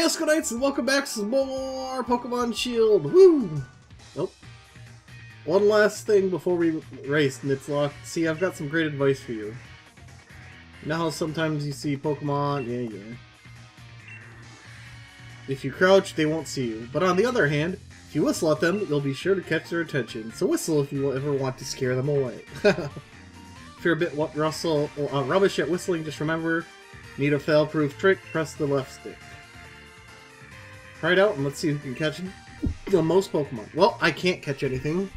Hey, Knights, and welcome back to some more Pokemon Shield! Woo! Nope. One last thing before we race, Nitlock. See, I've got some great advice for you. You know how sometimes you see Pokemon? Yeah, yeah. If you crouch, they won't see you. But on the other hand, if you whistle at them, you'll be sure to catch their attention. So whistle if you ever want to scare them away. if you're a bit what Russell, uh, rubbish at whistling, just remember, need a fail-proof trick, press the left stick. Try it out and let's see who can catch the most Pokemon. Well, I can't catch anything.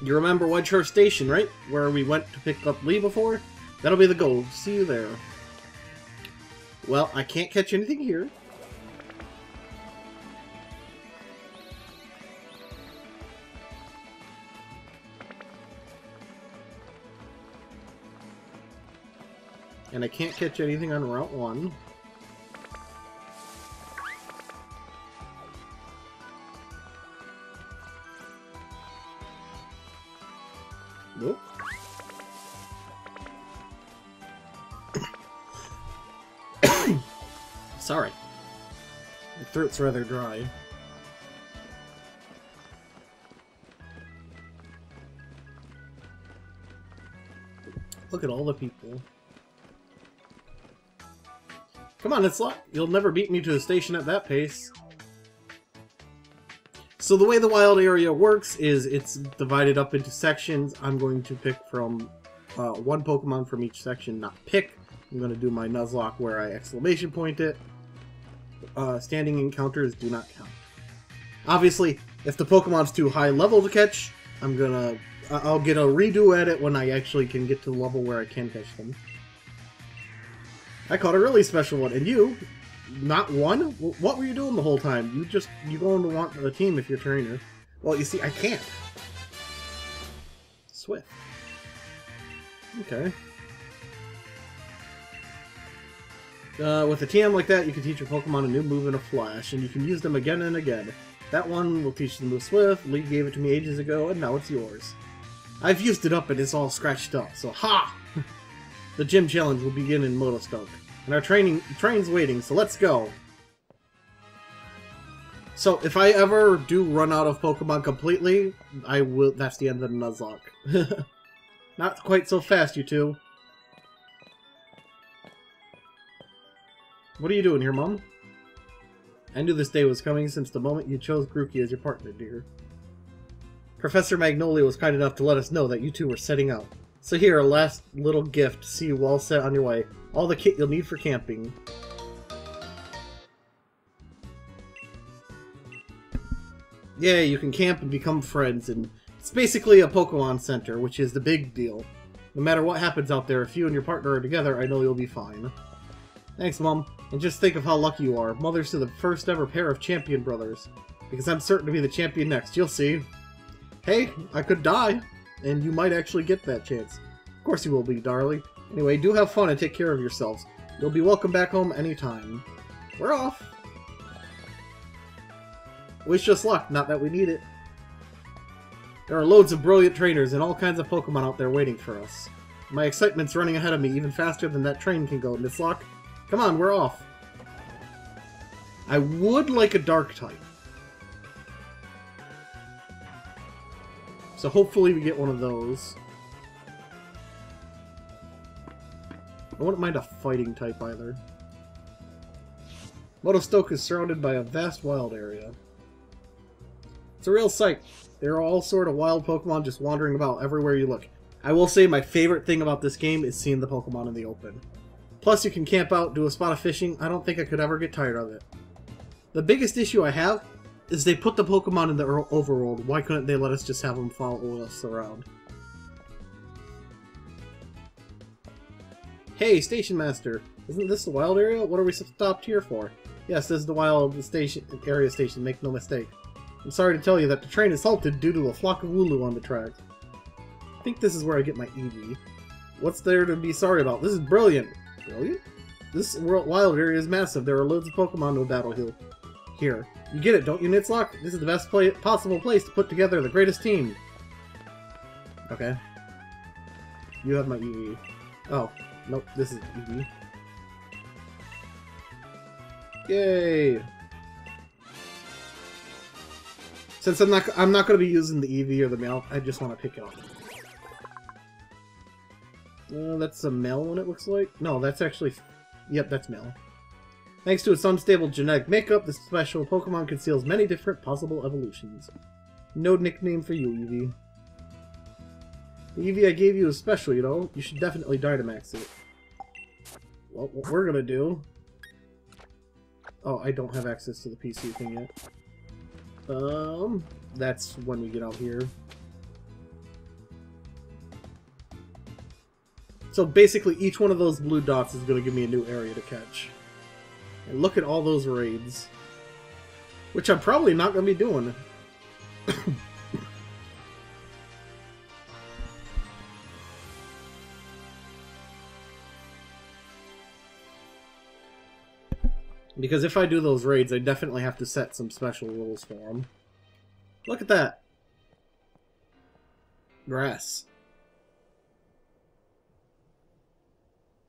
You remember Wedgehurst Station, right? Where we went to pick up Leon before? That'll be the goal. See you there. Well, I can't catch anything here. And I can't catch anything on Route 1. Nope. Sorry. My throat's rather dry. Look at all the people. Come on, it's like you'll never beat me to the station at that pace. So the way the wild area works is it's divided up into sections. I'm going to pick from uh, one Pokemon from each section, not pick. I'm going to do my Nuzlocke where I exclamation point it. Uh, standing encounters do not count. Obviously, if the Pokemon's too high level to catch, I'm gonna... I'll get a redo at it when I actually can get to the level where I can catch them. I caught a really special one, and you, not one? What were you doing the whole time? You just, you going to want the team if you're trainer. Well, you see, I can't. Swift. Okay. Uh, with a TM like that, you can teach your Pokemon a new move in a flash, and you can use them again and again. That one will teach them to Swift, Leon gave it to me ages ago, and now it's yours. I've used it up and it's all scratched up, so ha! The gym challenge will begin in Motostoke. And our training train's waiting, so let's go! So, if I ever do run out of Pokemon completely, I will- that's the end of the Nuzlocke. Not quite so fast, you two. What are you doing here, Mom? I knew this day was coming since the moment you chose Grookey as your partner, dear. Professor Magnolia was kind enough to let us know that you two were setting out. So here, a last little gift to see you all set on your way. All the kit you'll need for camping. Yeah, you can camp and become friends, and it's basically a Pokemon Center, which is the big deal. No matter what happens out there, if you and your partner are together, I know you'll be fine. Thanks, Mom. And just think of how lucky you are. Mothers to the first ever pair of champion brothers. Because I'm certain to be the champion next, you'll see. Hey, I could die, and you might actually get that chance. Of course you will be, darling. Anyway, do have fun and take care of yourselves. You'll be welcome back home anytime. We're off! Wish us luck, not that we need it. There are loads of brilliant trainers and all kinds of Pokemon out there waiting for us. My excitement's running ahead of me even faster than that train can go, Nuzlocke. Come on, we're off. I would like a dark type. So hopefully we get one of those. I wouldn't mind a fighting type either. Motostoke is surrounded by a vast wild area. It's a real sight. There are all sort of wild Pokemon just wandering about everywhere you look. I will say my favorite thing about this game is seeing the Pokemon in the open. Plus you can camp out, do a spot of fishing. I don't think I could ever get tired of it. The biggest issue I have is they put the Pokemon in the overworld. Why couldn't they let us just have them follow us around? Hey, Station Master! Isn't this the wild area? What are we stopped here for? Yes, this is the wild station area station, make no mistake. I'm sorry to tell you that the train is halted due to a flock of Wooloo on the track. I think this is where I get my Eevee. What's there to be sorry about? This is brilliant! Brilliant? This world wild area is massive. There are loads of Pokemon to battle here. You get it, don't you, Nuzlocke? This is the best play possible place to put together the greatest team. Okay. You have my Eevee. Oh. Nope, this is Eevee. Yay! Since I'm not, I'm not going to be using the Eevee or the Mel, I just want to pick it up. Uh, that's a male one, it looks like. No, that's actually... Yep, that's male. Thanks to its unstable genetic makeup, this special Pokemon conceals many different possible evolutions. No nickname for you, Eevee. The Eevee I gave you is special, you know? You should definitely Dynamax it. Well, what we're gonna do... Oh, I don't have access to the PC thing yet. Um, that's when we get out here. So basically, each one of those blue dots is going to give me a new area to catch. And look at all those raids. Which I'm probably not going to be doing. because if I do those raids, I definitely have to set some special rules for them. Look at that! Grass.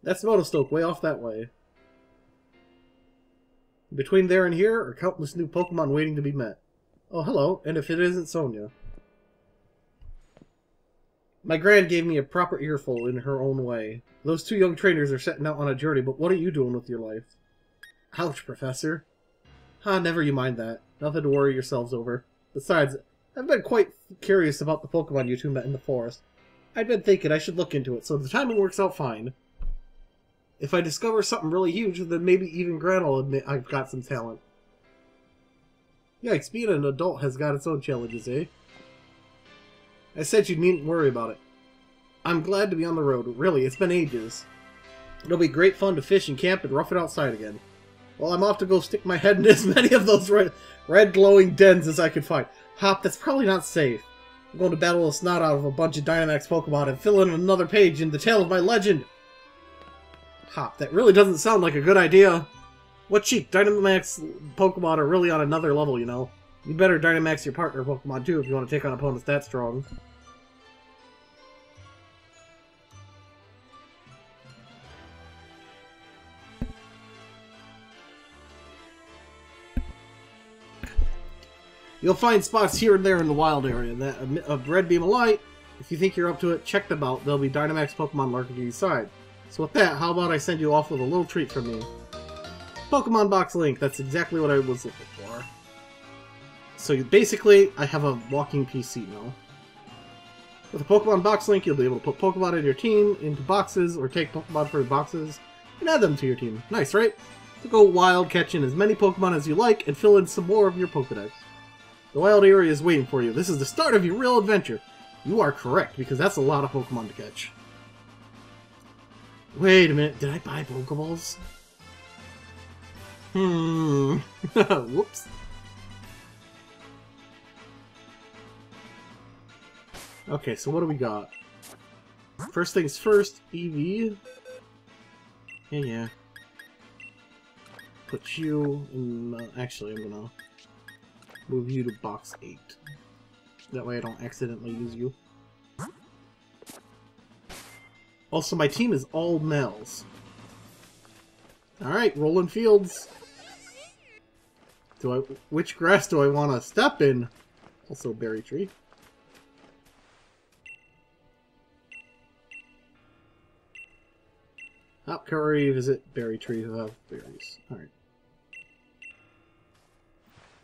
That's Motostoke, way off that way. Between there and here are countless new Pokemon waiting to be met. Oh, hello, and if it isn't Sonia. My grand gave me a proper earful in her own way. Those two young trainers are setting out on a journey, but what are you doing with your life? Ouch, Professor. Ah, never you mind that. Nothing to worry yourselves over. Besides, I've been quite curious about the Pokemon you two met in the forest. I'd been thinking I should look into it, so the timing works out fine. If I discover something really huge, then maybe even Grant will admit I've got some talent. Yikes, being an adult has got its own challenges, eh? I said you needn't worry about it. I'm glad to be on the road. Really, it's been ages. It'll be great fun to fish and camp and rough it outside again. Well, I'm off to go stick my head in as many of those red, red glowing dens as I can find. Hop, that's probably not safe. I'm going to battle a snot out of a bunch of Dynamax Pokemon and fill in another page in the tale of my legend. Hop, that really doesn't sound like a good idea. What cheek, Dynamax Pokemon are really on another level, you know. You better Dynamax your partner Pokemon too if you want to take on opponents that strong. You'll find spots here and there in the wild area that emit a red beam of light. If you think you're up to it, check them out. There'll be Dynamax Pokemon lurking to your side. So with that, how about I send you off with a little treat from me? Pokemon Box Link, that's exactly what I was looking for. So basically, I have a walking PC now. With a Pokemon Box Link, you'll be able to put Pokemon in your team into boxes, or take Pokemon from boxes, and add them to your team. Nice, right? To go wild, catching as many Pokemon as you like, and fill in some more of your Pokedex. The wild area is waiting for you. This is the start of your real adventure. You are correct, because that's a lot of Pokemon to catch. Wait a minute, did I buy Pokeballs? Hmm. Whoops. Okay, so what do we got? First things first, Eevee. Yeah, yeah. Put you in... Uh, actually, I'm gonna move you to box 8. That way I don't accidentally use you. Also, my team is all males. Alright, rolling fields. Do I which grass do I want to step in? Also berry tree. Hop curry, visit berry tree who have berries. Alright.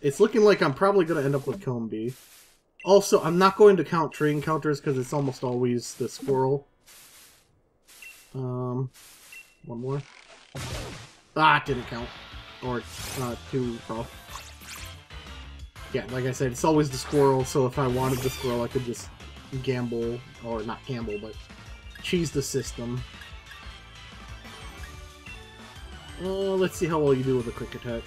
It's looking like I'm probably going to end up with Combee. Also, I'm not going to count tree encounters because it's almost always the squirrel. Um, one more. Ah, didn't count. Or, uh, too rough. Yeah, like I said, it's always the squirrel, so if I wanted the squirrel, I could just gamble, or not gamble, but cheese the system. Uh, let's see how well you do with a quick attack.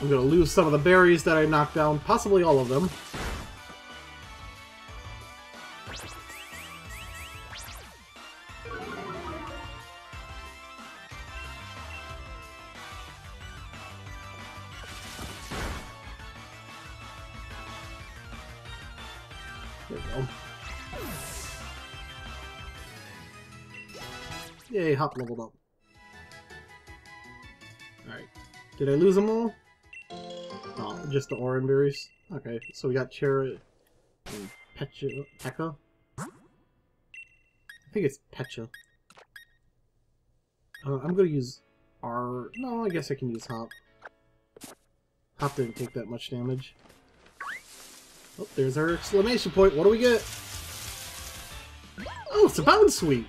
I'm going to lose some of the berries that I knocked down, possibly all of them. we go. Yay, Hop leveled up. Alright. Did I lose them all? Oh, just the Oran berries? Okay, so we got Cheri and Pecha. Pekka? I think it's Pecha. Uh, I'm gonna use R. No, I guess I can use Hop. Hop didn't take that much damage. Oh, there's our exclamation point. What do we get? Oh, it's a Bounsweet!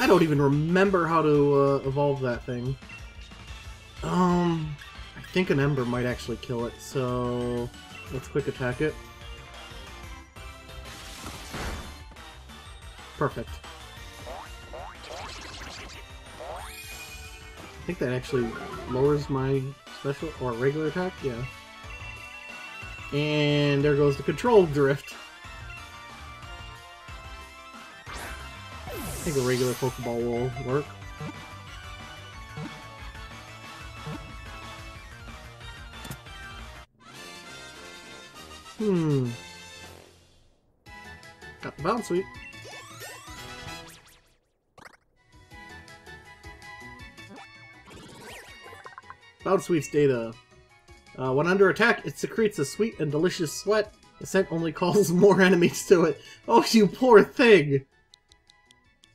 I don't even remember how to uh, evolve that thing. Um, I think an Ember might actually kill it, so let's quick attack it. Perfect. I think that actually lowers my special or regular attack, yeah. And there goes the control drift. I think a regular Pokeball will work. Got the Bounsweet. Data. Uh, when under attack, it secretes a sweet and delicious sweat. The scent only calls more enemies to it. Oh, you poor thing!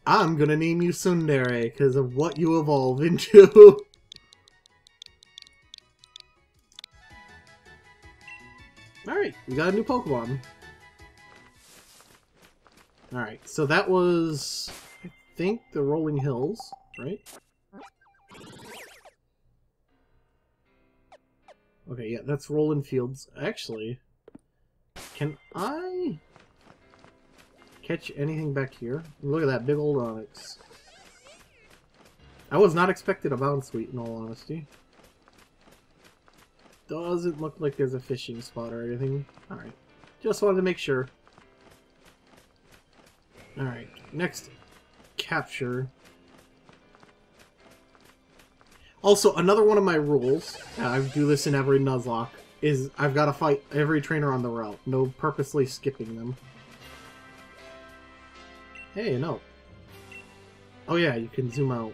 I'm gonna name you Sundere because of what you evolve into. Alright, we got a new Pokemon. Alright, so that was, I think, the Rolling Hills, right? Okay, yeah, that's Rolling Fields. Actually, can I catch anything back here? Look at that big old Onix. I was not expecting a Bounsweet, in all honesty. Doesn't look like there's a fishing spot or anything. Alright. Just wanted to make sure. Alright, next capture. Also, another one of my rules, I do this in every Nuzlocke, is I've got to fight every trainer on the route. No purposely skipping them. Hey, no. Oh yeah, you can zoom out.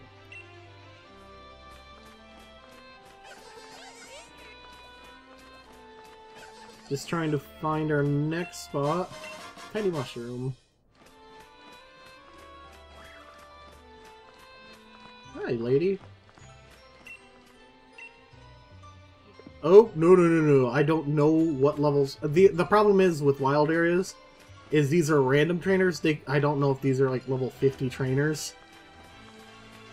Just trying to find our next spot. Tiny mushroom. Hi, lady. Oh, no, no, no, no. I don't know what levels... The, the problem is with wild areas is these are random trainers. They I don't know if these are like level 50 trainers.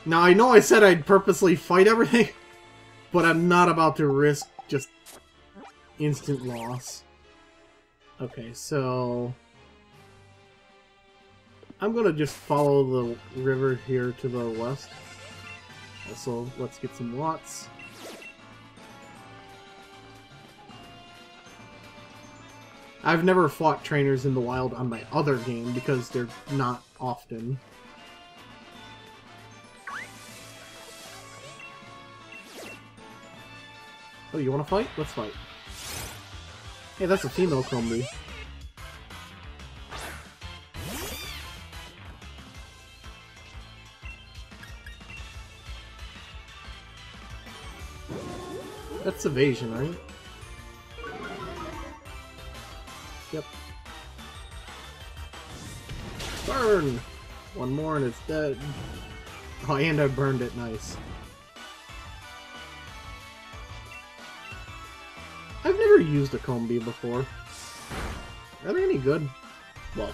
Now, I know I said I'd purposely fight everything, but I'm not about to risk just instant loss. Okay, so... I'm gonna just follow the river here to the west. Also, let's get some watts. I've never fought trainers in the wild on my other game because they're not often. Oh, you want to fight? Let's fight. Hey, that's a female Combee. That's evasion, right? Yep. Burn! One more and it's dead. Oh, and I burned it. Nice. I've never used a Combee before. Are they any good? Well,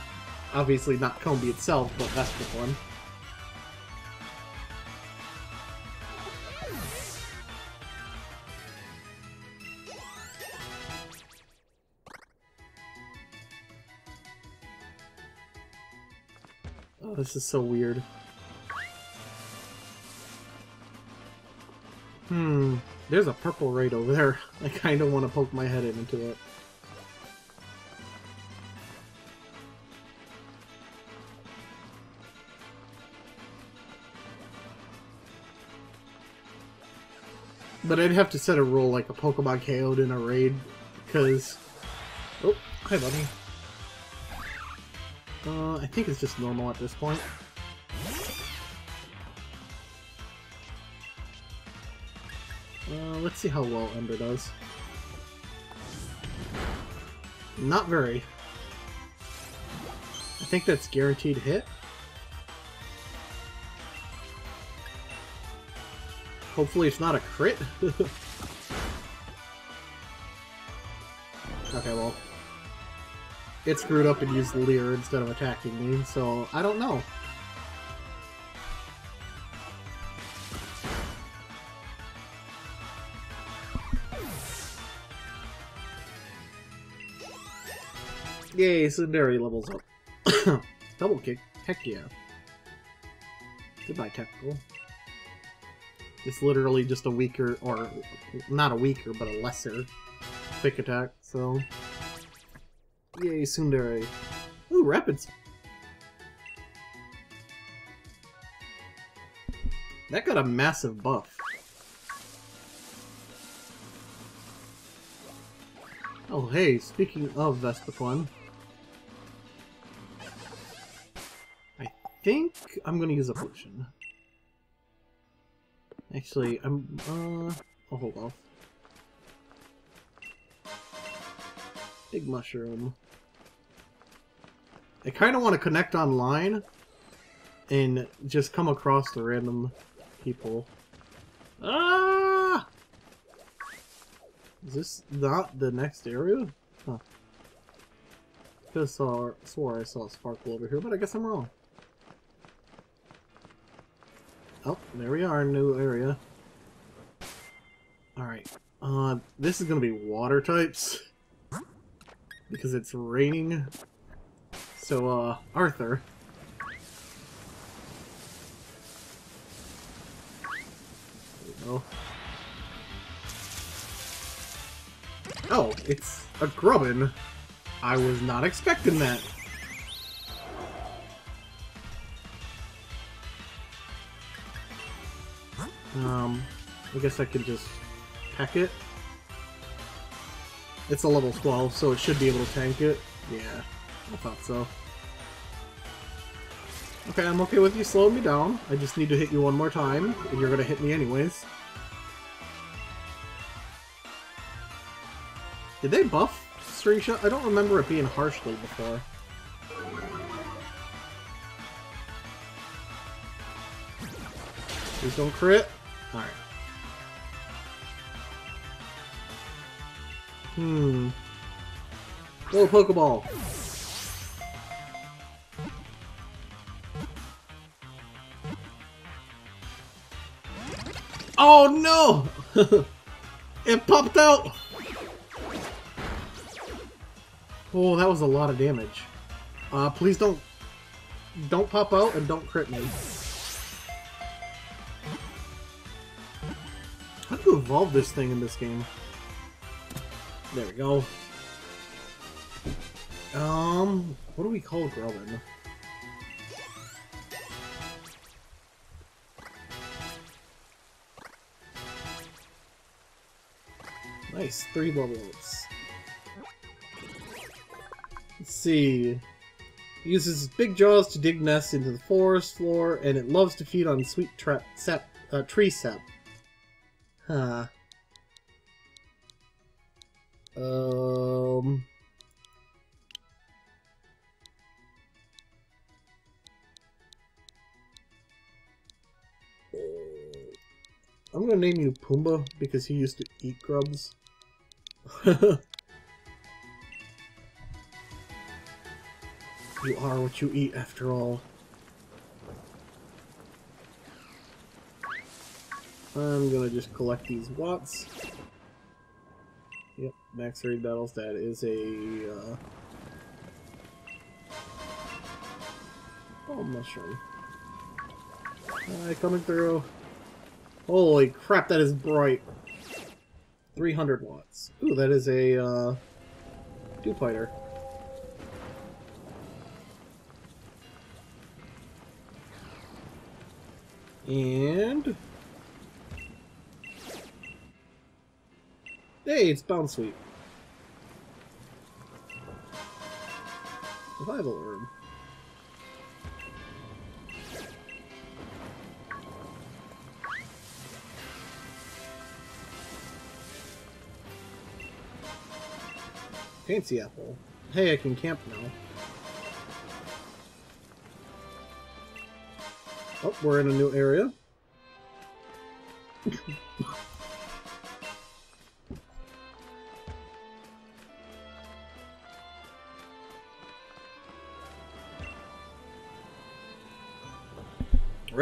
obviously not Combee itself, but that's the one. This is so weird. Hmm, there's a purple right over there. I kind of want to poke my head into it. But I'd have to set a rule like a Pokemon KO'd in a raid, because... Oh, hi, buddy. Uh, I think it's just normal at this point. Uh, let's see how well Ember does. Not very. I think that's guaranteed hit. Hopefully it's not a crit. okay, well. It screwed up and used Leer instead of attacking me, so I don't know. Yay, Sundari levels up. Double kick? Heck yeah. Goodbye, Technical. It's literally just a weaker, or not a weaker, but a lesser quick attack, so... Yay, Sundari. Ooh, Rapids. That got a massive buff. Oh, hey, speaking of Vespiquen, I think I'm gonna use a potion. Actually, I'm, uh, I'll hold off. Big mushroom. I kind of want to connect online and just come across the random people. Ah! Is this not the next area? Huh. Could have saw, swore I saw a sparkle over here, but I guess I'm wrong. Oh, there we are, new area. Alright. Uh, this is gonna be water types. Because it's raining. So, uh, Arthur. Oh, it's a Grubbin. I was not expecting that. Um, I guess I could just peck it. It's a level 12, so it should be able to tank it. Yeah, I thought so. Okay, I'm okay with you slowing me down. I just need to hit you one more time, and you're gonna hit me anyways. Did they buff String Shot? I don't remember it being harshly before. Please don't crit. Alright. Hmm. Little Pokeball. Oh no! it popped out! Oh, that was a lot of damage. Uh, please don't... Don't pop out and don't crit me. How do you evolve this thing in this game? There we go. Um, what do we call Grubbin? Nice, three bubbles. Let's see. It uses big jaws to dig nests into the forest floor, and it loves to feed on sweet sap, uh, tree sap. Huh. Um... I'm gonna name you Pumbaa because he used to eat grubs. you are what you eat after all. I'm gonna just collect these watts. Yep, max raid battles, that is a, uh... Oh, mushroom. Hi, coming through. Holy crap, that is bright. 300 watts. Ooh, that is a, uh... Dew-fighter. And... Hey, it's Bounsweet. Survival herb. Fancy apple. Hey, I can camp now. Oh, we're in a new area.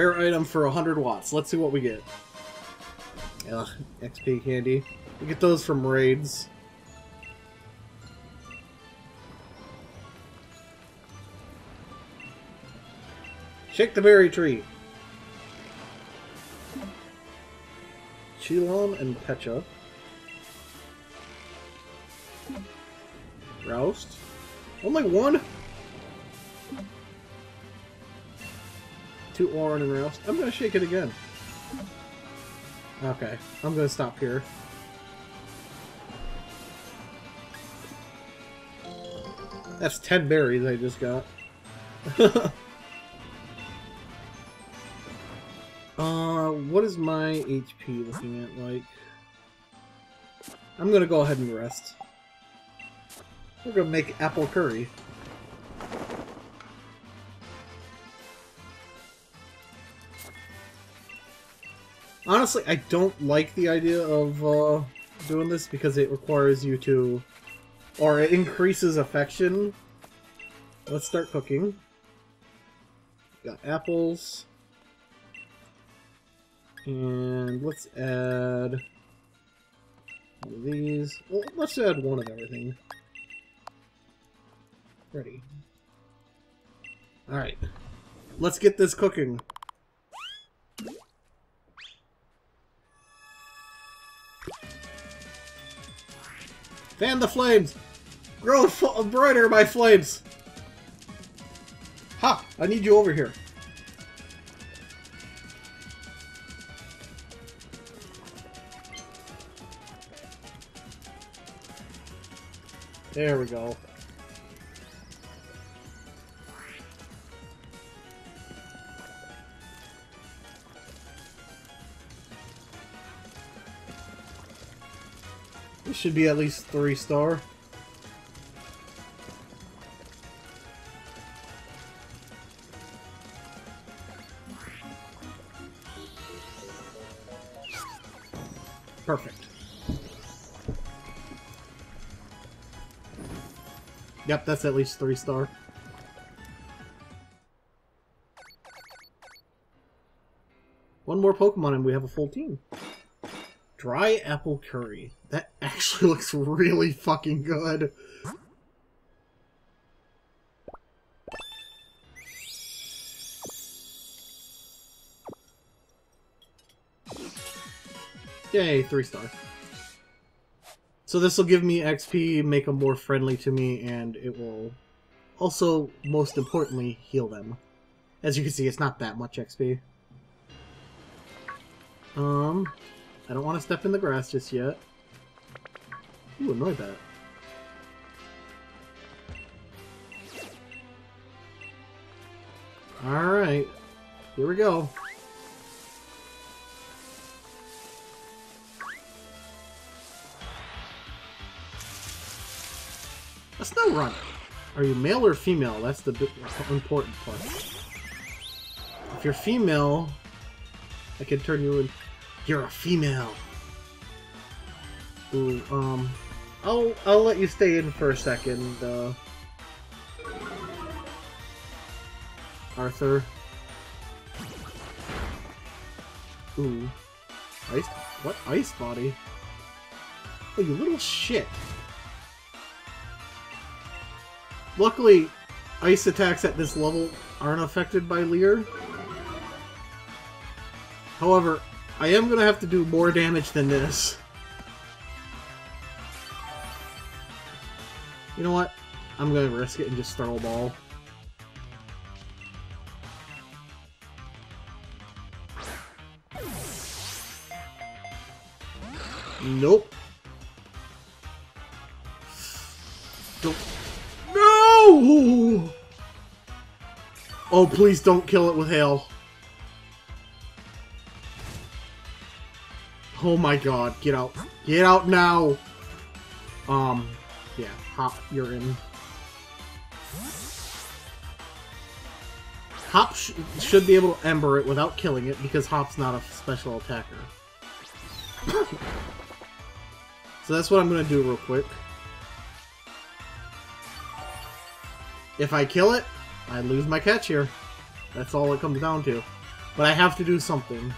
Rare item for 100 watts. Let's see what we get. Ugh, XP candy. We get those from raids. Shake the berry tree. Chilan and Pecha. Rawst. Only one? Two and Rawst. I'm gonna shake it again. Okay, I'm gonna stop here. That's 10 berries I just got. uh, what is my HP looking at like? I'm gonna go ahead and rest. We're gonna make apple curry. Honestly, I don't like the idea of uh, doing this because it requires you to... Or it increases affection. Let's start cooking. Got apples. And let's add one of these. Well, let's add one of everything. Ready. Alright. Let's get this cooking. Fan the flames! Grow brighter, my flames! Ha! I need you over here. There we go. Should be at least three star. Perfect. Yep, that's at least three star. One more Pokemon and we have a full team. Dry apple curry. That actually looks really fucking good. Yay, three star. So this will give me XP, make them more friendly to me, and it will also, most importantly, heal them. As you can see, it's not that much XP. Um, I don't want to step in the grass just yet. Ooh, annoy that. Alright. Here we go. A Snorunt. Are you male or female? That's the important part. If you're female, I can turn you in you're a female. Ooh, um, I'll I'll let you stay in for a second, uh, Arthur. Ooh, ice. What ice body? Oh, you little shit. Luckily, ice attacks at this level aren't affected by Leer. However, I am going to have to do more damage than this. You know what? I'm going to risk it and just throw a ball. Nope. Don't. No! Oh, please don't kill it with hail. Oh my god, get out. Get out now! Um, yeah, Hop, you're in. Hop sh should be able to Ember it without killing it because Hop's not a special attacker. so that's what I'm to do real quick. If I kill it, I lose my catch here. That's all it comes down to. But I have to do something.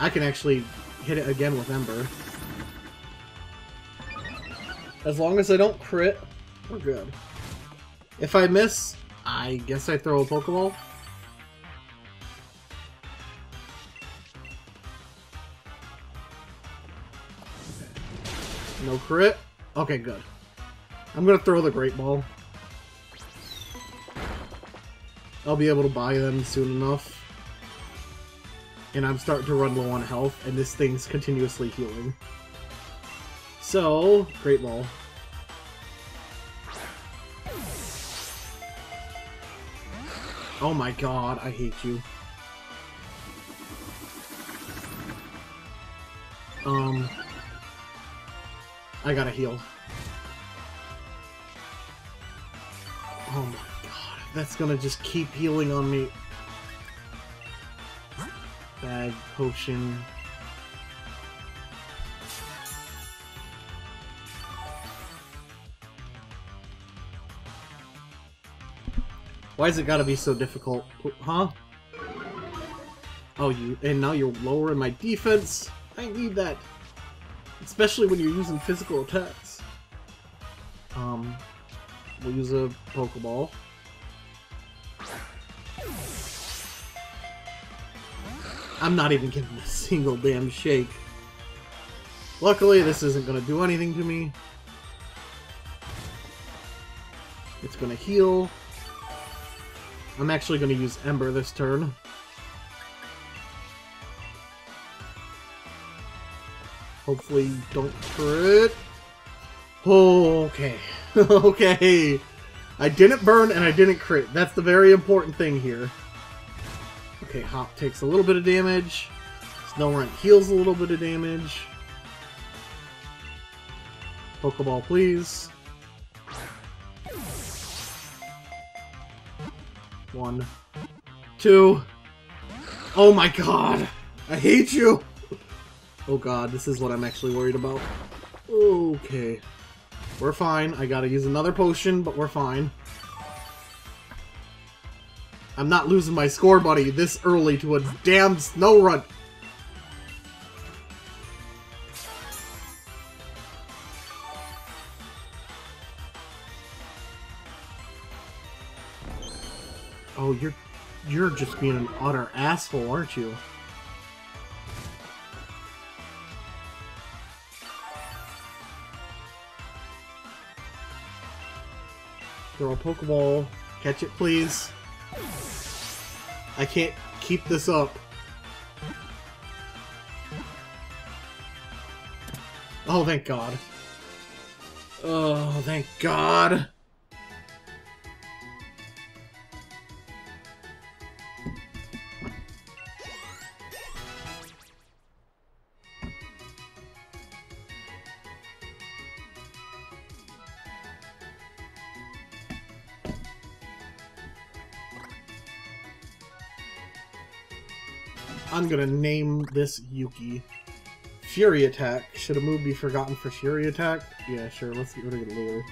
I can actually hit it again with Ember. As long as I don't crit, we're good. If I miss, I guess I throw a Pokeball. No crit. Okay, good. I'm gonna throw the Great Ball. I'll be able to buy them soon enough. And I'm starting to run low on health, and this thing's continuously healing. So, Great Ball. Oh my god, I hate you. Um... I gotta heal. Oh my god, that's gonna just keep healing on me. Bag, potion... Why is it gotta be so difficult? Huh? Oh, you- and now you're lowering my defense? I need that! Especially when you're using physical attacks. Um, we'll use a Pokeball. I'm not even getting a single damn shake. Luckily, this isn't going to do anything to me. It's going to heal. I'm actually going to use Ember this turn. Hopefully don't crit. Oh, okay. okay. I didn't burn and I didn't crit. That's the very important thing here. Okay, Hop takes a little bit of damage. Snorunt heals a little bit of damage. Pokeball, please. One. Two. Oh my god! I hate you! Oh god, this is what I'm actually worried about. Okay. We're fine. I gotta use another potion, but we're fine. I'm not losing my Scorbunny this early to a damn Snorunt. Oh, you're you're just being an utter asshole, aren't you? Throw a Pokeball. Catch it, please. I can't keep this up. Oh, thank God. Oh, thank God. Gonna name this Yuki. Fury Attack. Should a move be forgotten for Fury Attack? Yeah, sure, let's get rid of it later.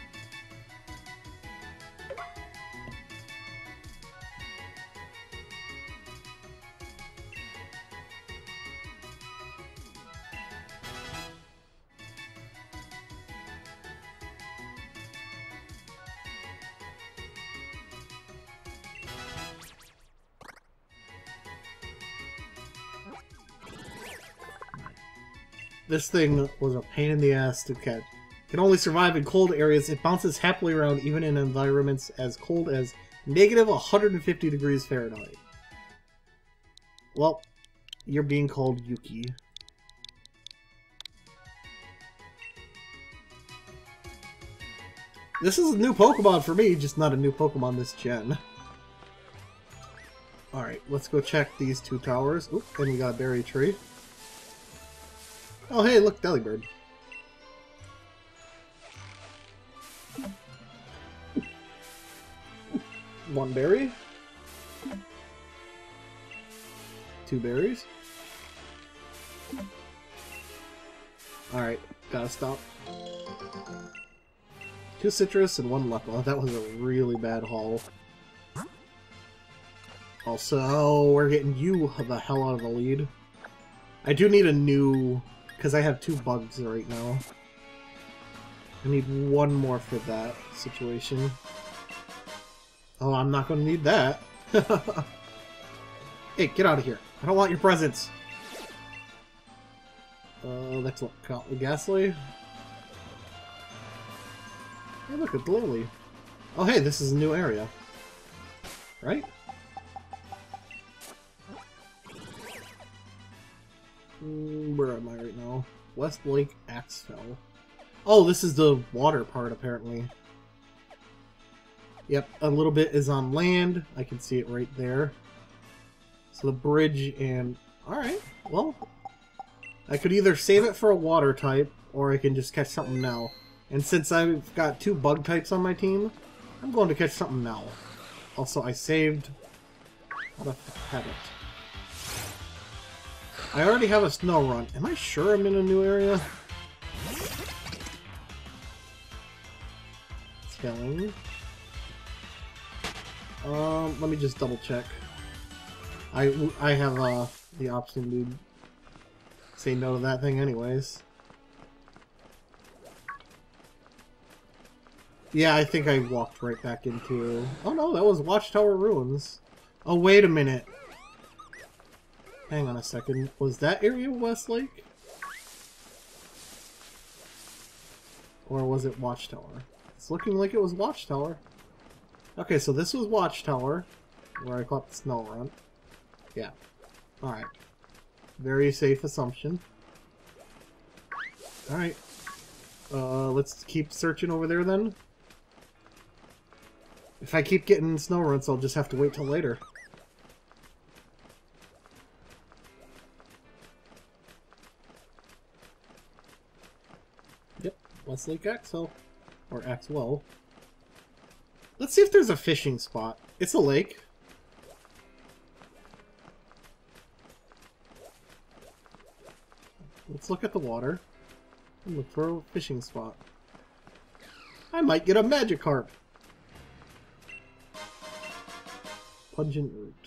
Thing was a pain in the ass to catch. Can only survive in cold areas. It bounces happily around even in environments as cold as negative 150 degrees Fahrenheit. Well, you're being called Yuki. This is a new Pokemon for me, just not a new Pokemon this gen. Alright, let's go check these two towers. Oop, and we got a berry tree. Oh hey, look, Delibird. One berry. Two berries. Alright, gotta stop. Two citrus and one luck. Oh, That was a really bad haul. Also, we're getting you the hell out of the lead. I do need a new... Because I have two bugs right now. I need one more for that situation. Oh, I'm not going to need that. hey, get out of here. I don't want your presence. Uh, that's what, Gastly? Hey, look, at Lily. Oh, hey, this is a new area. Right? Mm, where am I right now? West Lake Axewell. Oh, this is the water part, apparently. Yep, a little bit is on land. I can see it right there. So the bridge and... Alright, well... I could either save it for a water type, or I can just catch something now. And since I've got two bug types on my team, I'm going to catch something now. Also, I saved... How the it? I already have a Snorunt. Am I sure I'm in a new area? Skelling. Um, let me just double check. I, I have uh, the option to say no to that thing anyways. Yeah, I think I walked right back into... Oh no, that was Watchtower Ruins. Oh, wait a minute. Hang on a second. Was that area Westlake? Or was it Watchtower? It's looking like it was Watchtower. Okay, so this was Watchtower, where I caught the Snorunt. Yeah. Alright. Very safe assumption. Alright. Uh, let's keep searching over there then. If I keep getting Snorunts, I'll just have to wait till later. Lake Axel. Or Axewell. Let's see if there's a fishing spot. It's a lake. Let's look at the water and look for a fishing spot. I might get a Magikarp. Pungent root.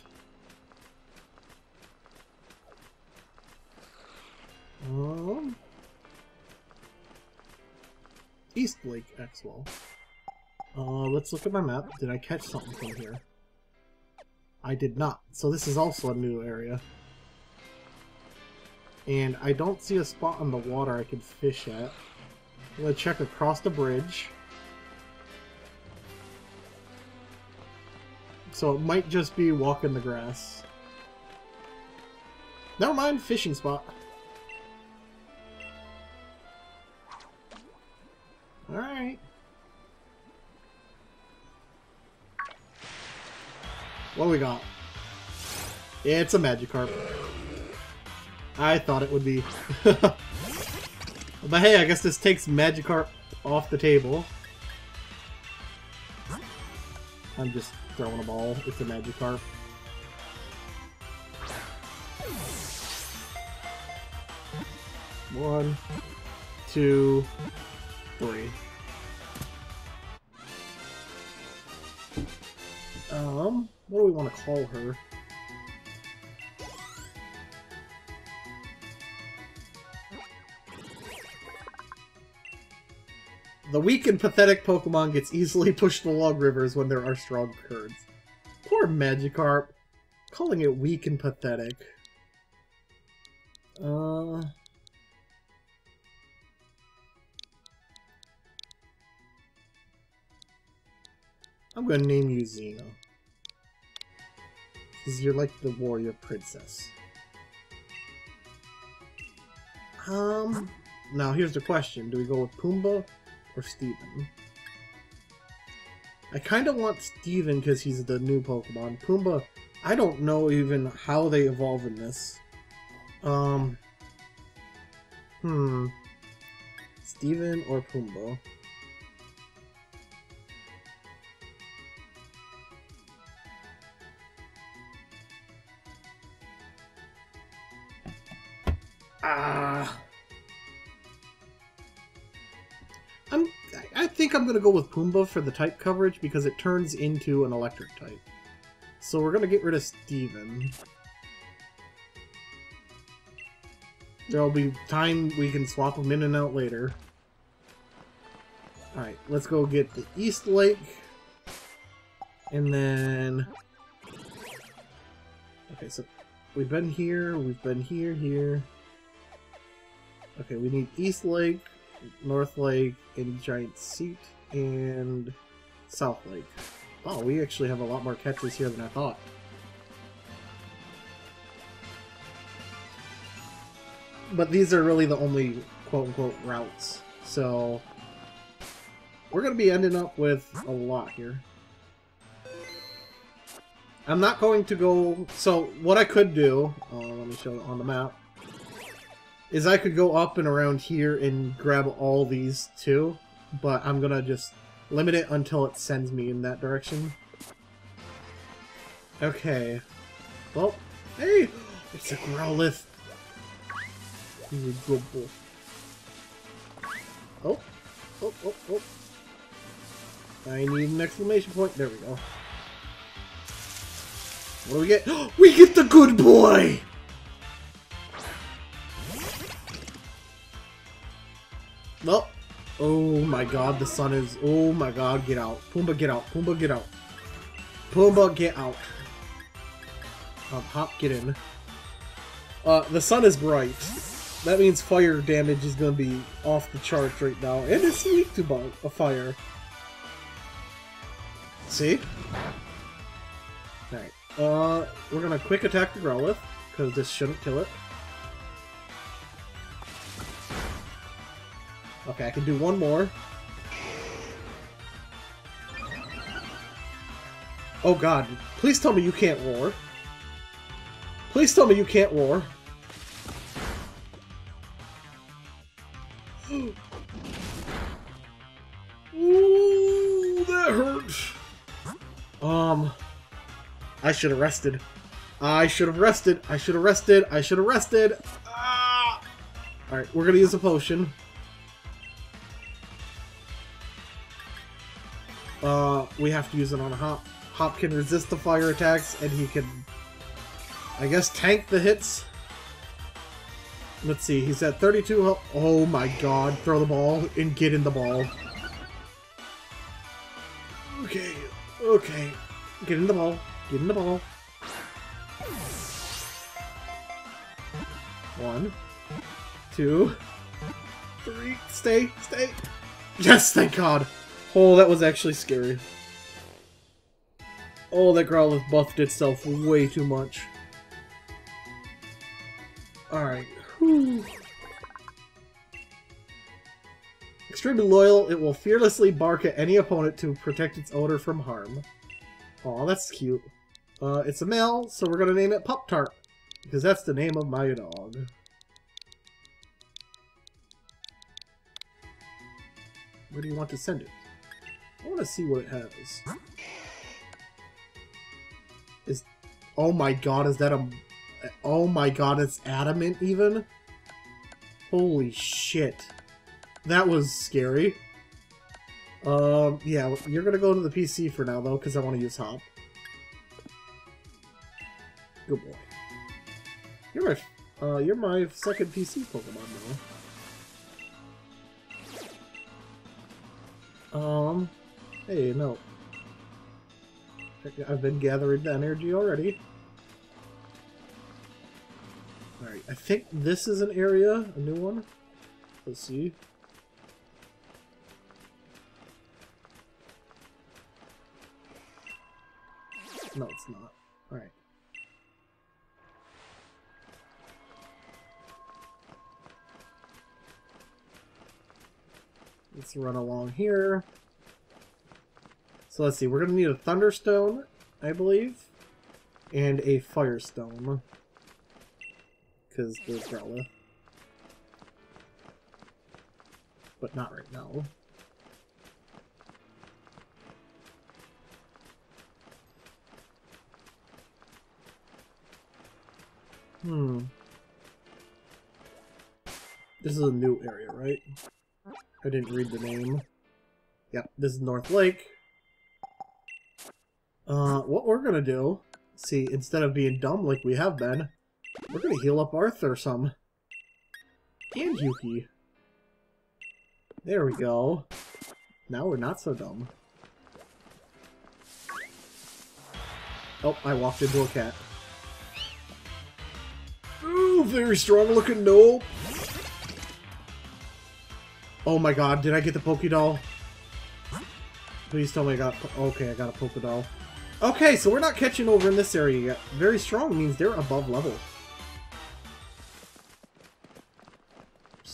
East Lake Axewell. Uh, let's look at my map. Did I catch something from here? I did not. So this is also a new area. And I don't see a spot on the water I can fish at. I'm gonna check across the bridge. So it might just be walking the grass. Never mind, fishing spot. What we got? It's a Magikarp. I thought it would be. but hey, I guess this takes Magikarp off the table. I'm just throwing a ball. It's a Magikarp. One, two, three. Um, what do we want to call her? The weak and pathetic Pokemon gets easily pushed along rivers when there are strong currents. Poor Magikarp. Calling it weak and pathetic. Uh... I'm gonna name you Xena. Because you're like the warrior princess. Um, now here's the question. Do we go with Pumbaa or Steven? I kind of want Steven because he's the new Pokemon. Pumbaa, I don't know even how they evolve in this. Um. Hmm. Steven or Pumbaa? I'm gonna go with Pumbaa for the type coverage because it turns into an electric type. So we're gonna get rid of Steven. There'll be time we can swap them in and out later. Alright, let's go get the East Lake. And then... Okay, so we've been here, we've been here, here. Okay, we need East Lake, North Lake, and Giant Seat, and South Lake. Oh, we actually have a lot more catches here than I thought. But these are really the only quote-unquote routes. So, we're going to be ending up with a lot here. I'm not going to go... So, what I could do... Uh, let me show it on the map is I could go up and around here and grab all these too, but I'm gonna just limit it until it sends me in that direction. Okay. Well, hey! It's a Growlithe! He's a good boy. Oh! Oh, oh, oh! I need an exclamation point. There we go. What do we get? we get the good boy! Oh my god, the sun is... Oh my god, get out. Pumbaa, get out. Pumbaa, get out. Pumbaa, get out. Um, hop, get in. Uh, the sun is bright. That means fire damage is going to be off the charts right now. And it's weak to a fire. See? Alright. Uh, we're going to quick attack the Growlithe, because this shouldn't kill it. Okay, I can do one more. Oh god, please tell me you can't roar. Please tell me you can't roar. Ooh, that hurt. Um, I should have rested. I should have rested. I should have rested. I should have rested. Ah! Alright, we're gonna use a potion. We have to use it on Hop. Hop can resist the fire attacks, and he can, I guess, tank the hits. Let's see, he's at 32 health. Oh my god, throw the ball and get in the ball. Okay, okay. Get in the ball. Get in the ball. One, two, three. Stay, stay. Yes, thank god. Oh, that was actually scary. Oh, that Growlithe buffed itself way too much. Alright. Extremely loyal, it will fearlessly bark at any opponent to protect its owner from harm. Aw, that's cute. Uh, it's a male, so we're gonna name it Pup Tart, because that's the name of my dog. Where do you want to send it? I want to see what it has. Oh my god, is that a oh my god, it's adamant even? Holy shit. That was scary. Um, yeah, you're gonna go to the PC for now though, because I want to use Hop. Good boy. You're my, uh, you're my second PC Pokemon now. Um, Hey, no. I've been gathering the energy already. Alright, I think this is an area, a new one. Let's see. No, it's not. Alright. Let's run along here. So let's see, we're going to need a Thunderstone, I believe, and a Firestone. Because there's Growlithe. But not right now. Hmm. This is a new area, right? I didn't read the name. Yep, this is North Lake. Uh, what we're gonna do, see, instead of being dumb like we have been, we're gonna heal up Arthur some. And Yuki. There we go. Now we're not so dumb. Oh, I walked into a cat. Ooh, very strong looking nope. Oh my god, did I get the Pokédoll? Please tell me I got... Okay, I got a Pokédoll. Okay, so we're not catching over in this area yet. Very strong means they're above level.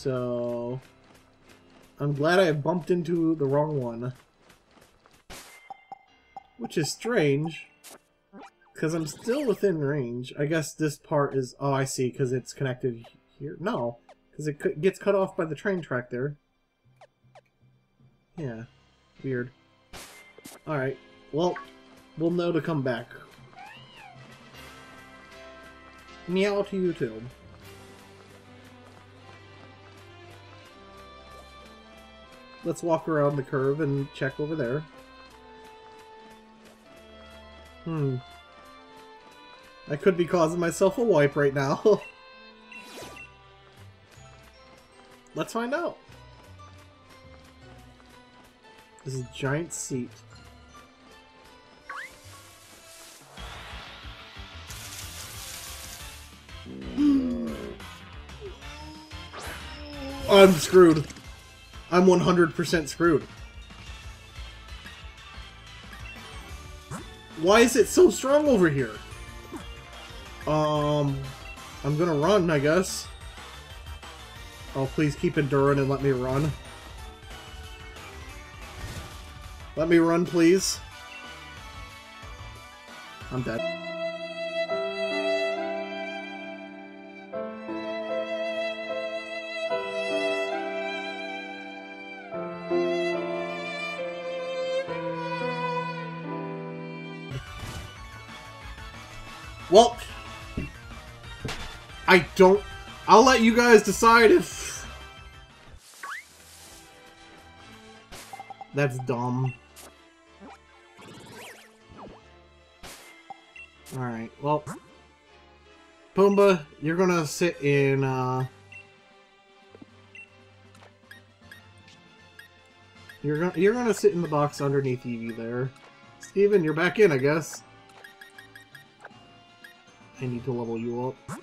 So... I'm glad I bumped into the wrong one. Which is strange. Because I'm still within range. I guess this part is... Oh, I see, because it's connected here. No, because it gets cut off by the train track there. Yeah, weird. Alright, well, we'll know to come back. Meow to YouTube. Let's walk around the curve and check over there. Hmm. I could be causing myself a wipe right now. Let's find out. This is a giant seat. I'm screwed. I'm 100% screwed. Why is it so strong over here? Um, I'm gonna run, I guess. Oh, please keep enduring and let me run. Let me run, please. I'm dead. Well, I don't... I'll let you guys decide if... That's dumb. Alright, well... Pumbaa, you're gonna sit in, uh... You're gonna you're gonna sit in the box underneath Eevee there. Steven, you're back in, I guess. I need to level you up.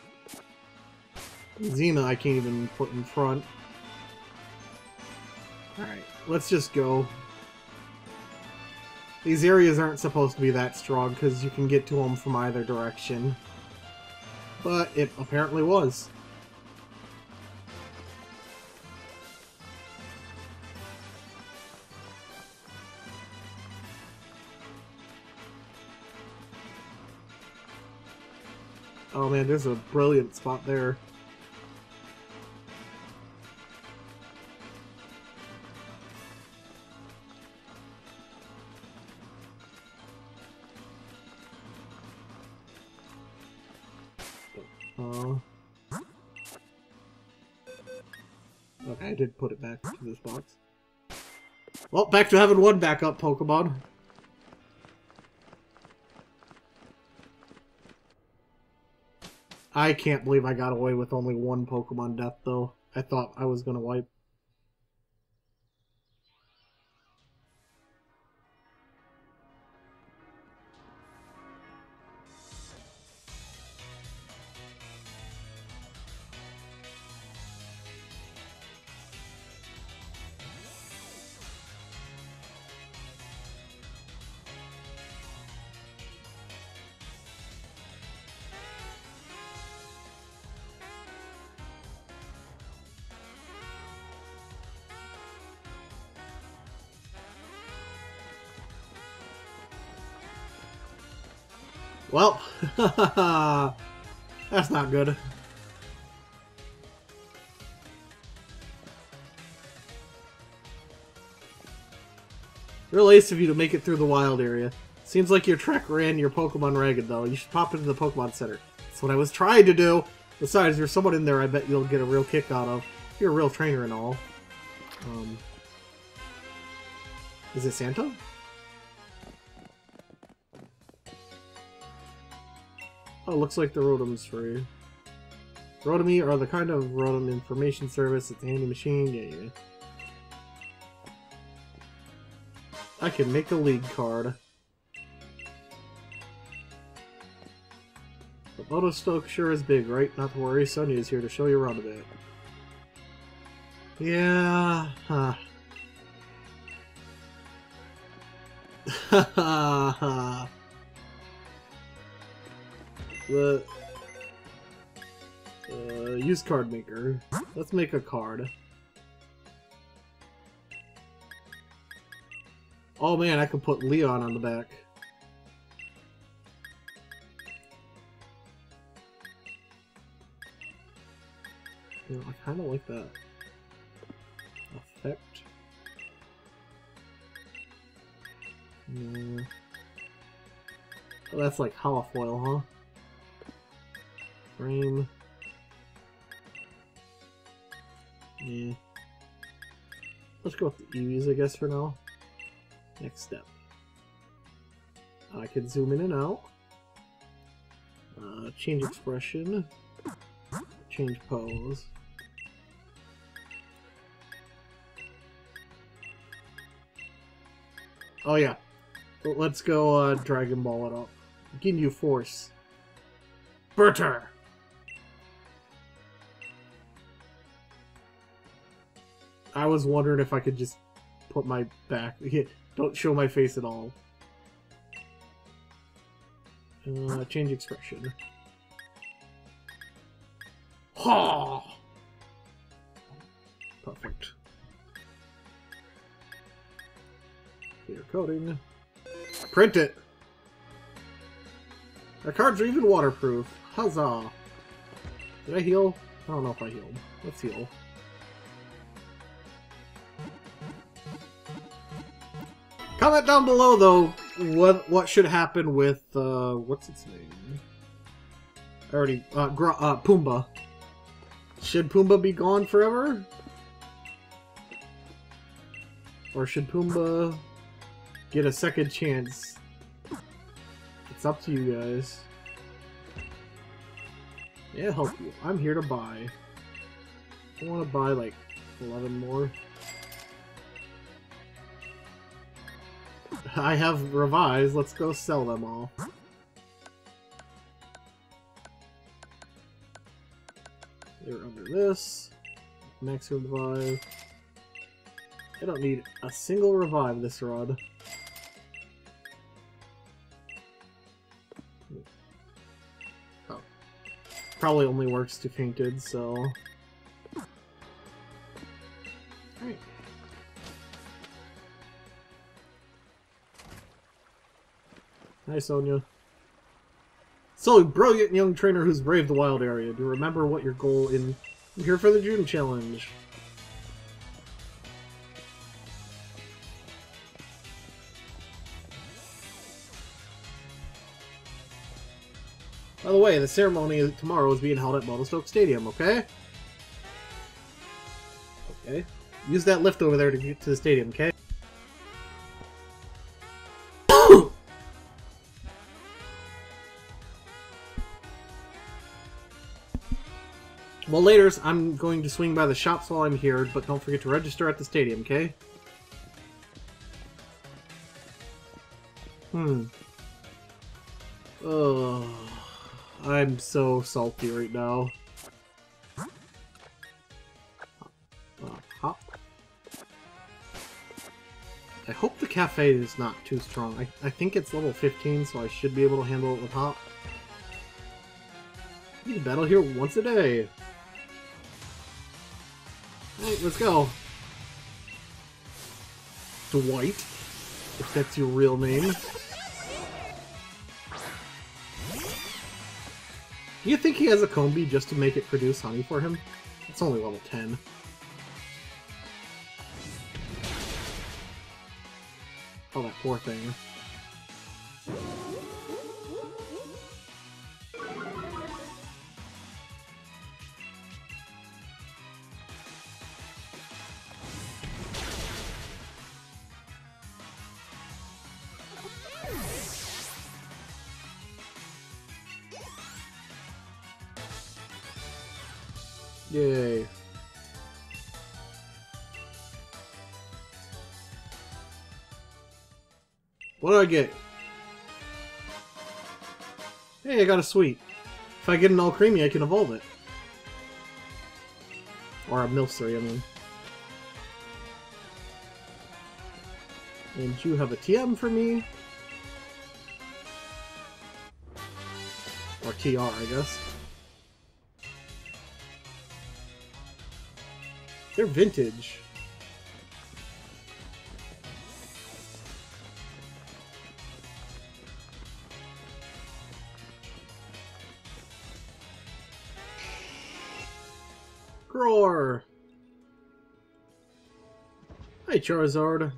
Xena I can't even put in front. Alright, let's just go. These areas aren't supposed to be that strong because you can get to them from either direction. But it apparently was. Oh man, there's a brilliant spot there. Uh, okay, I did put it back to this box. Well, back to having one backup Pokemon. I can't believe I got away with only one Pokemon death, though. I thought I was going to wipe. Well, that's not good. Real ace of you to make it through the wild area. Seems like your trek ran your Pokemon ragged, though. You should pop into the Pokemon Center. That's what I was trying to do. Besides, there's someone in there I bet you'll get a real kick out of. You're a real trainer and all. Um, is it Santa? Oh, looks like the Rotom's free. Rotomi are the kind of Rotom information service. It's a handy machine. Yeah, yeah. I can make a league card. The Motostoke sure is big, right? Not to worry, Sonia is here to show you around a bit. Yeah, huh. the uh, card maker. Let's make a card. Oh man, I could put Leon on the back. You know, I kind of like that effect. Yeah. Oh, that's like holofoil, huh? Frame. Yeah. Let's go with the Eevees, I guess, for now. Next step. I can zoom in and out. Uh, change expression. Change pose. Oh yeah. Let's go uh, Dragon Ball it up. Ginyu Force. Burter! I was wondering if I could just put my back... Don't show my face at all. Uh, change expression. Ha! Perfect. Clear coding. Print it! Our cards are even waterproof. Huzzah! Did I heal? I don't know if I healed. Let's heal. Comment down below, though, what what should happen with, uh, what's its name? I already, uh, Gra uh, Pumbaa. Should Pumbaa be gone forever? Or should Pumbaa get a second chance? It's up to you guys. Yeah, help you. I'm here to buy. I want to buy like 11 more. I have revised. Let's go sell them all. They're under this. Maximum revive. I don't need a single revive this rod. Oh. Probably only works to fainted, so... Hi, Sonia. So, brilliant young trainer who's braved the wild area. Do you remember what your goal in here for the gym challenge? By the way, the ceremony tomorrow is being held at Motostoke Stadium, okay? Okay. Use that lift over there to get to the stadium, okay? Well, later, I'm going to swing by the shops while I'm here, but don't forget to register at the stadium, okay? Hmm. Oh, I'm so salty right now. Uh, hop. I hope the cafe is not too strong. I, I think it's level 15, so I should be able to handle it with hop. You can battle here once a day. Let's go. Dwight, if that's your real name. Do you think he has a Combee just to make it produce honey for him? It's only level 10. Oh, that poor thing. What do I get? Hey, I got a sweet. If I get an Alcremie, I can evolve it. Or a Milcery, I mean. And you have a TM for me. Or TR, I guess. They're vintage. Charizard.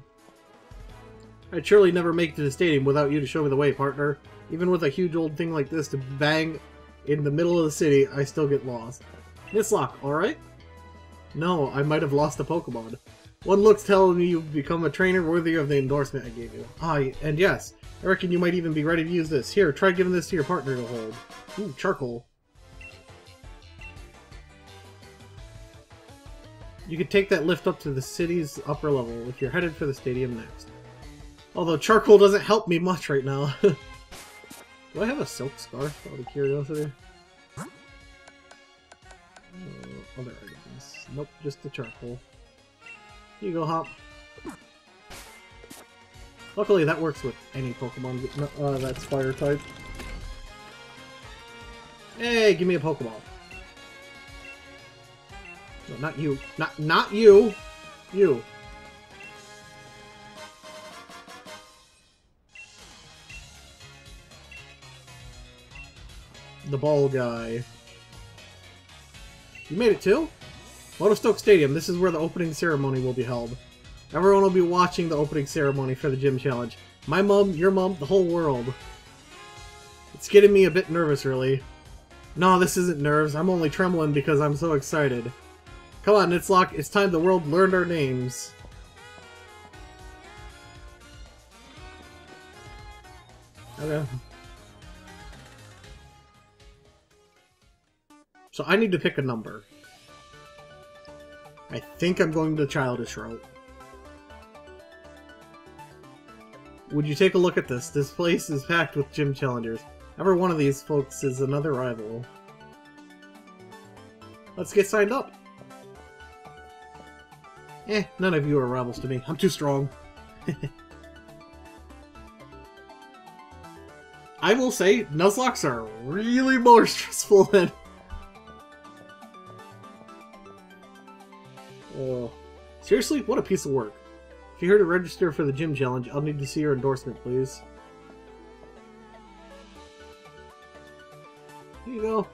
I'd surely never make it to the stadium without you to show me the way, partner. Even with a huge old thing like this to bang in the middle of the city, I still get lost. Nuzlocke, alright? No, I might have lost a Pokemon. One looks telling me you've become a trainer worthy of the endorsement I gave you. Ah, and yes, I reckon you might even be ready to use this. Here, try giving this to your partner to hold. Ooh, charcoal. You could take that lift up to the city's upper level if you're headed for the stadium next. Although charcoal doesn't help me much right now. Do I have a silk scarf out of curiosity? Uh, other items. Nope, just the charcoal. Here you go, Hop. Luckily that works with any Pokemon uh, that's fire type. Hey, give me a Pokeball. No, not you. Not not you. You. The ball guy. You made it too? Motostoke Stadium. This is where the opening ceremony will be held. Everyone will be watching the opening ceremony for the gym challenge. My mom, your mom, the whole world. It's getting me a bit nervous, really. No, this isn't nerves. I'm only trembling because I'm so excited. Come on, Nuzlocke. It's time the world learned our names. Okay. So I need to pick a number. I think I'm going the childish route. Would you take a look at this? This place is packed with gym challengers. Every one of these folks is another rival. Let's get signed up. Eh, none of you are rivals to me. I'm too strong. I will say, Nuzlockes are really more stressful than... Oh. Seriously? What a piece of work. If you're here to register for the gym challenge, I'll need to see your endorsement, please. Here you go.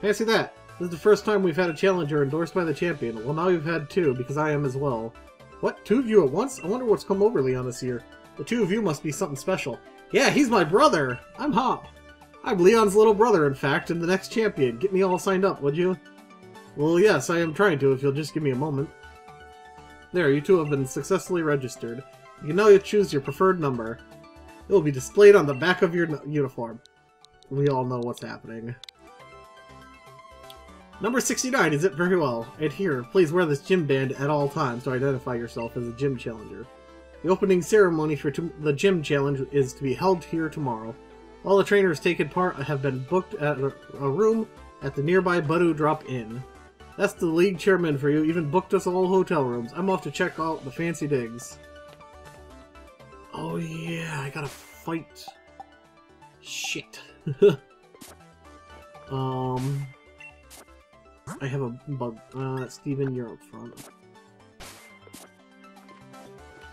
Fancy that. This is the first time we've had a challenger endorsed by the champion. Well, now we've had two, because I am as well. What? Two of you at once? I wonder what's come over Leon this year. The two of you must be something special. Yeah, he's my brother! I'm Hop. I'm Leon's little brother, in fact, and the next champion. Get me all signed up, would you? Well, yes, I am trying to, if you'll just give me a moment. There, you two have been successfully registered. You can now choose your preferred number. It will be displayed on the back of your uniform. We all know what's happening. Number 69 is it very well. And here, please wear this gym band at all times to identify yourself as a gym challenger. The opening ceremony for the gym challenge is to be held here tomorrow. All the trainers taking part have been booked at a room at the nearby Budew Drop Inn. That's the league chairman for you, even booked us all hotel rooms. I'm off to check out the fancy digs. Oh yeah, I gotta fight. Shit. um... I have a bug. Uh, Steven, you're up front.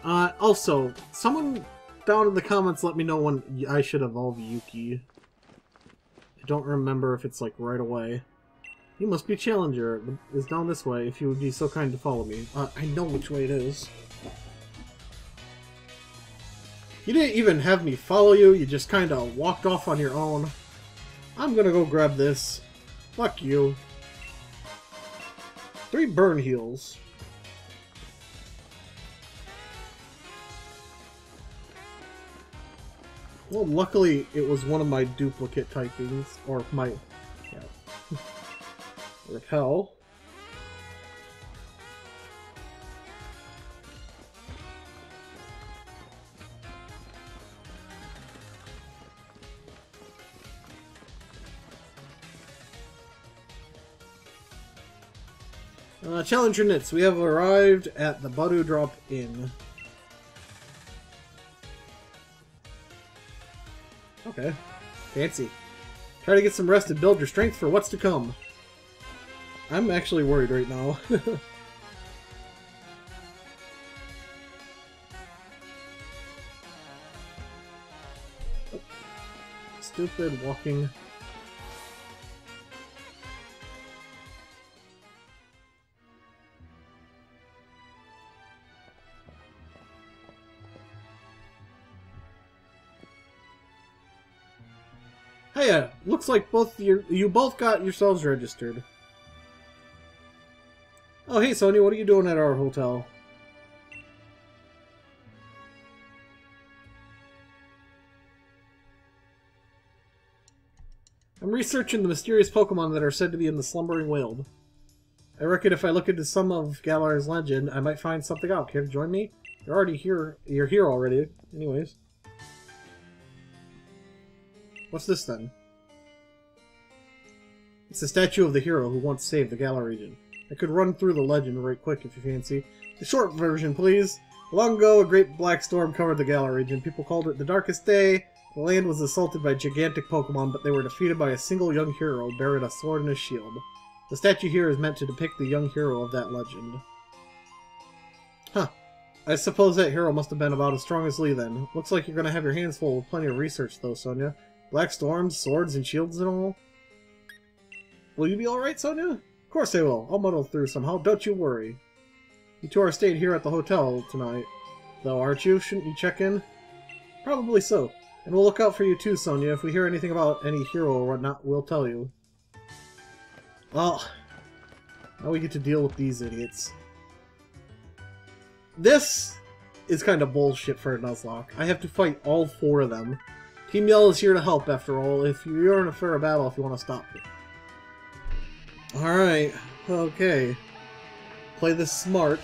Uh, also, someone down in the comments let me know when I should evolve Yuki. I don't remember if it's like right away. You must be challenger. It's down this way. If you would be so kind to follow me. Uh, I know which way it is. You didn't even have me follow you. You just kind of walked off on your own. I'm gonna go grab this. Fuck you. Three burn heals. Well, luckily it was one of my duplicate typings, or my, yeah. Repel. Uh, Challenger Nitz, we have arrived at the Budew Drop Inn. Okay. Fancy. Try to get some rest and build your strength for what's to come. I'm actually worried right now. Stupid walking. Looks like both you you both got yourselves registered. Oh, hey, Sonia, what are you doing at our hotel? I'm researching the mysterious Pokemon that are said to be in the Slumbering Weald. I reckon if I look into some of Galar's legend, I might find something out. Care to join me? You're already here. You're here already. Anyways. What's this then? It's the statue of the hero who once saved the Galar region. I could run through the legend right quick if you fancy. The short version, please. Long ago, a great black storm covered the Galar region. People called it the Darkest Day. The land was assaulted by gigantic Pokemon, but they were defeated by a single young hero bearing a sword and a shield. The statue here is meant to depict the young hero of that legend. Huh. I suppose that hero must have been about as strong as Lee then. Looks like you're gonna have your hands full with plenty of research though, Sonia. Black storms, swords, and shields and all. Will you be alright, Sonia? Of course I will. I'll muddle through somehow, don't you worry. You two are staying here at the hotel tonight, though, aren't you? Shouldn't you check in? Probably so. And we'll look out for you too, Sonia. If we hear anything about any hero or whatnot, we'll tell you. Well, now we get to deal with these idiots. This is kind of bullshit for a Nuzlocke. I have to fight all four of them. Team Yell is here to help, after all, if you're in a fair battle if you want to stop. Alright, okay. Play this smart.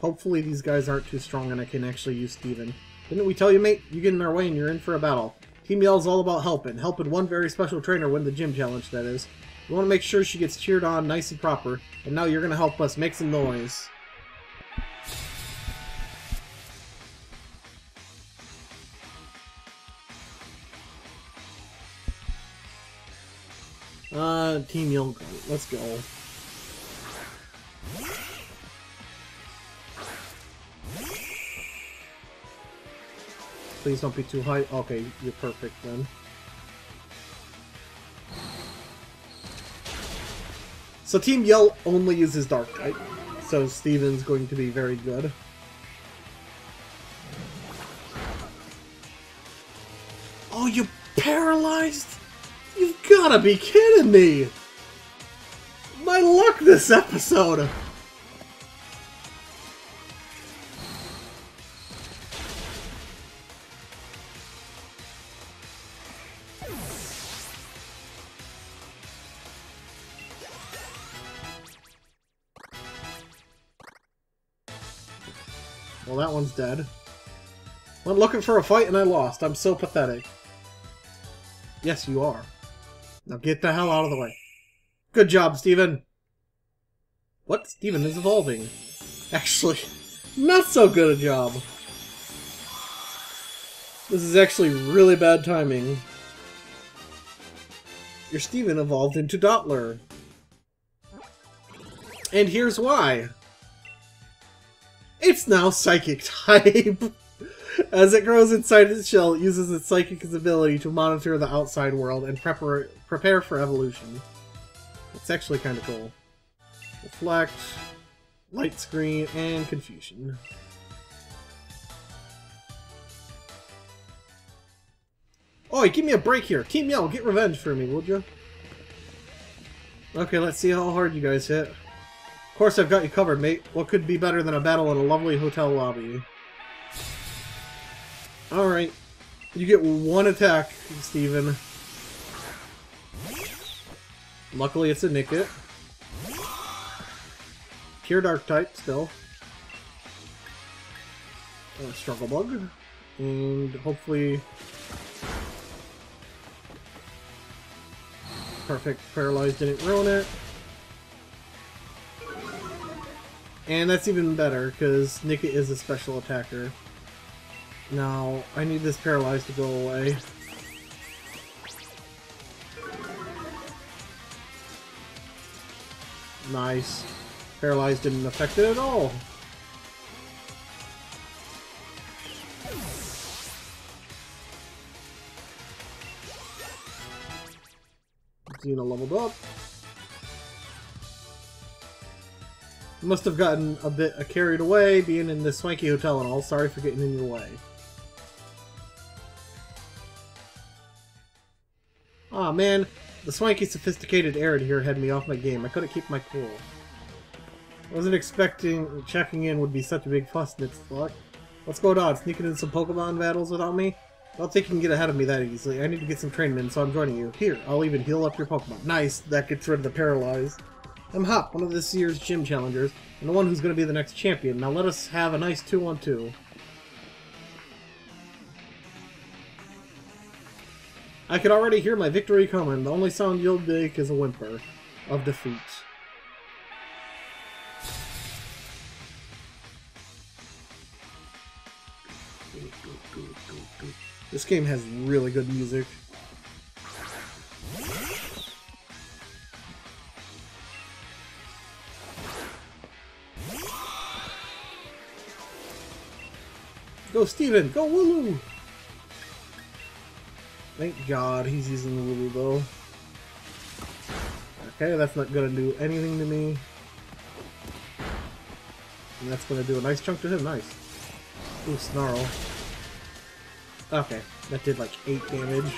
Hopefully these guys aren't too strong and I can actually use Steven. Didn't we tell you, mate? You get in our way and you're in for a battle. Team Yell's all about helping. Helping one very special trainer win the gym challenge, that is. We want to make sure she gets cheered on nice and proper, and now you're going to help us make some noise. Uh, Team Yell, let's go. Please don't be too high. Okay, you're perfect then. So Team Yell only uses Dark type, so Steven's going to be very good. Oh, you paralyzed? You've gotta be kidding me! My luck this episode! Well, that one's dead. Went looking for a fight and I lost. I'm so pathetic. Yes, you are. Now get the hell out of the way. Good job, Steven! What? Steven is evolving. Actually, not so good a job. This is actually really bad timing. Your Steven evolved into Dottler. And here's why. It's now Psychic type! As it grows inside its shell, it uses its psychic ability to monitor the outside world and prepare prepare for evolution. It's actually kind of cool. Reflect, light screen, and confusion. Oh, give me a break here. Team Yell, get revenge for me, would you? Okay, let's see how hard you guys hit. Of course, I've got you covered, mate. What could be better than a battle in a lovely hotel lobby? Alright. You get one attack, Steven. Luckily, it's a Nickit. Pure Dark type, still. Uh, Struggle Bug. And hopefully Perfect. Paralyzed didn't ruin it. And that's even better, because Nickit is a special attacker. Now, I need this Paralyzed to go away. Nice. Paralyzed didn't affect it at all. Xena leveled up. Must have gotten a bit uh, carried away being in this swanky hotel and all. Sorry for getting in your way. Man, the swanky sophisticated Arid here had me off my game. I couldn't keep my cool. I wasn't expecting checking in would be such a big fuss, Nitzlock. What's going on? Sneaking in some Pokemon battles without me? I don't think you can get ahead of me that easily. I need to get some training in, so I'm joining you. Here, I'll even heal up your Pokemon. Nice, that gets rid of the Paralyzed. I'm Hop, one of this year's gym challengers, and the one who's going to be the next champion. Now let us have a nice 2-on-2. I could already hear my victory coming. The only sound you'll make is a whimper of defeat. This game has really good music. Go Steven! Go Wooloo! Thank God he's using the Wooloo though. Okay, that's not gonna do anything to me. And that's gonna do a nice chunk to him, nice. Ooh, Snarl. Okay, that did like 8 damage.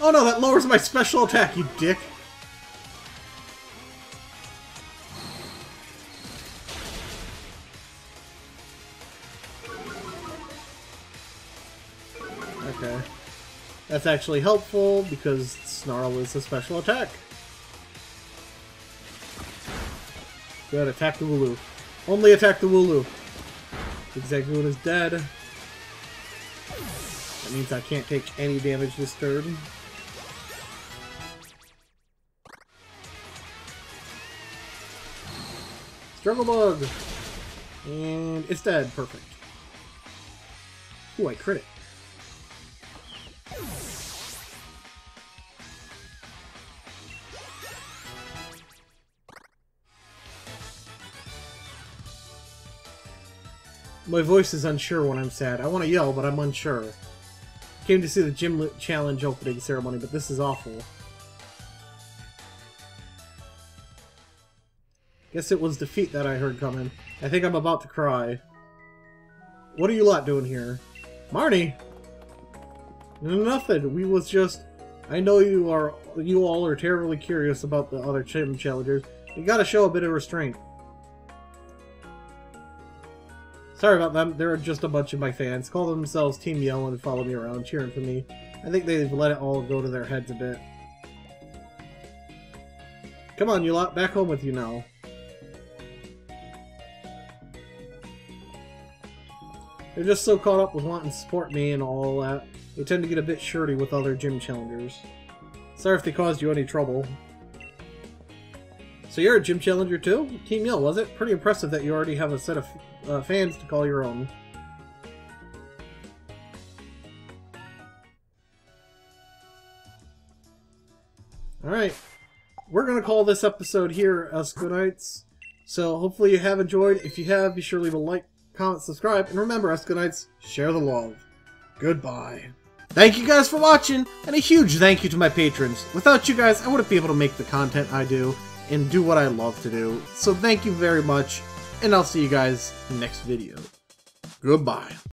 Oh no, that lowers my special attack, you dick! That's actually helpful because Snarl is a special attack. Good, attack the Wooloo. Only attack the Wooloo. Zigzagoon is dead. That means I can't take any damage this turn. Struggle Bug! And it's dead. Perfect. Ooh, I crit it. My voice is unsure when I'm sad. I want to yell, but I'm unsure. Came to see the gym challenge opening ceremony, but this is awful. Guess it was defeat that I heard coming. I think I'm about to cry. What are you lot doing here? Marnie? Nothing. We was just... I know you are you all are terribly curious about the other gym challengers. You gotta show a bit of restraint. Sorry about them, they're just a bunch of my fans. Call themselves Team Yell and follow me around, cheering for me. I think they've let it all go to their heads a bit. Come on, you lot, back home with you now. They're just so caught up with wanting to support me and all that, they tend to get a bit shirty with other gym challengers. Sorry if they caused you any trouble. So you're a gym challenger too? Team Yell, was it? Pretty impressive that you already have a set of uh, fans to call your own. Alright, we're going to call this episode here Esconites. So hopefully you have enjoyed. If you have, be sure to leave a like, comment, subscribe, and remember, Esconites, share the love. goodbye. Thank you guys for watching, and a huge thank you to my patrons. Without you guys, I wouldn't be able to make the content I do and do what I love to do. So thank you very much, and I'll see you guys next video. Goodbye.